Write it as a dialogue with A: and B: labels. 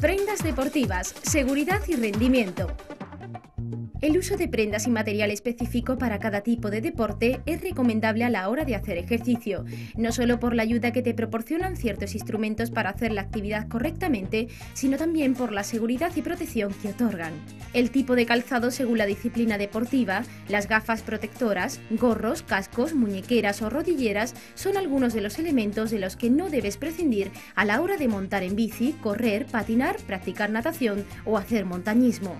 A: Prendas deportivas, seguridad y rendimiento. El uso de prendas y material específico para cada tipo de deporte es recomendable a la hora de hacer ejercicio, no solo por la ayuda que te proporcionan ciertos instrumentos para hacer la actividad correctamente, sino también por la seguridad y protección que otorgan. El tipo de calzado según la disciplina deportiva, las gafas protectoras, gorros, cascos, muñequeras o rodilleras son algunos de los elementos de los que no debes prescindir a la hora de montar en bici, correr, patinar, practicar natación o hacer montañismo.